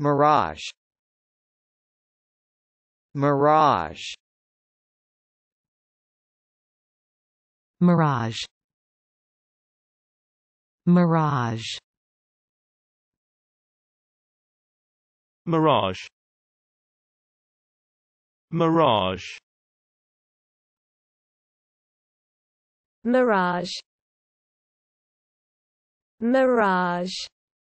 Mirage. Mirage. Mirage. Mirage. Mirage. Mirage. Mirage. Mirage.